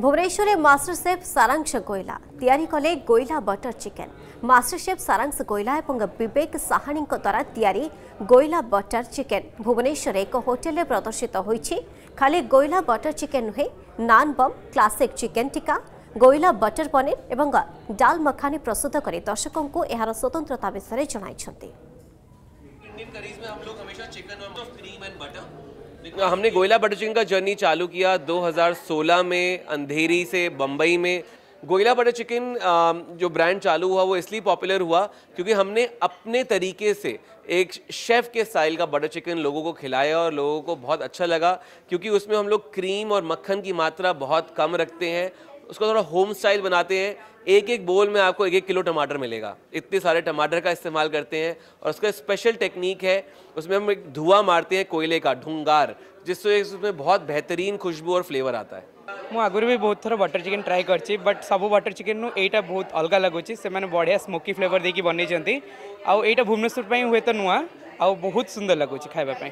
ଭୁବନେଶ୍ୱରରେ master chef ସାରାଂଶ ଗୋଇଲା ତିଆରି କଲେ Goila butter chicken master chef Saransh Goila ଏବଂ ବିବେକ ସାହାଣୀଙ୍କ ଦ୍ୱାରା ତିଆରି ଗୋଇଲା ବଟର ଚିକେନ ଭୁବନେଶ୍ୱରରେ ଏକ ହୋଟେଲରେ ପ୍ରଦର୍ଶିତ ହୋଇଛି ଖାଲି ଗୋଇଲା ବଟର ଚିକେନ ନୁହେଁ ନାନ୍ ବମ୍ କ୍ଲାସିକ୍ ଚିକେନ ଟିକା ଗୋଇଲା ବଟର ପନିର ଏବଂ ଡାଲ ମଖାନି ପ୍ରସ୍ତୁତ କରି ଦର୍ଶକଙ୍କୁ ଏହାର ସ୍ୱତନ୍ତ୍ରତା ବିଷୟରେ ଜଣାଇଛନ୍ତି हमने गोयला बटर चिकन का जर्नी चालू किया 2016 में, अंधेरी से बम्बई में। गोयला बटर चिकन जो ब्रांड चालू हुआ, वो इसलिए पॉपुलर हुआ क्योंकि हमने अपने तरीके से एक शेफ़ के स्टाइल का बटर चिकन लोगों को खिलाया और लोगों को बहुत अच्छा लगा क्योंकि उसमें हम लोग क्रीम और मक्खन की मात्रा बहुत कम रखते हैं उसको थोड़ा होम स्टाइल बनाते हैं एक एक बोल में आपको एक एक किलो टमाटर मिलेगा इतने सारे टमाटर का इस्तेमाल करते हैं और उसका स्पेशल टेक्निक है उसमें हम एक धुआं मारते हैं कोयले का ढूंगार जिससे उसमें बहुत बेहतरीन खुशबू और फ्लेवर आता है ମୁଁ ଆଗରୁ ବି ବହୁତ ଥର ବଟର ଚିକେନ୍ ଟ୍ରାଏ କରିଛି ବଟ୍ ସବୁ ବଟର ଚିକେନ୍ରୁ ଏଇଟା ବହୁତ ଅଲଗା ଲାଗୁଛି ସେମାନେ ବଢ଼ିଆ ସ୍ମୋକି ଫ୍ଲେଭର ଦେଇକି ବନେଇଛନ୍ତି ଆଉ ଏଇଟା ଭୁବନେଶ୍ୱର ପାଇଁ ହୁଏତ ନୂଆ ଆଉ ବହୁତ ସୁନ୍ଦର ଲାଗୁଛି ଖାଇବା ପାଇଁ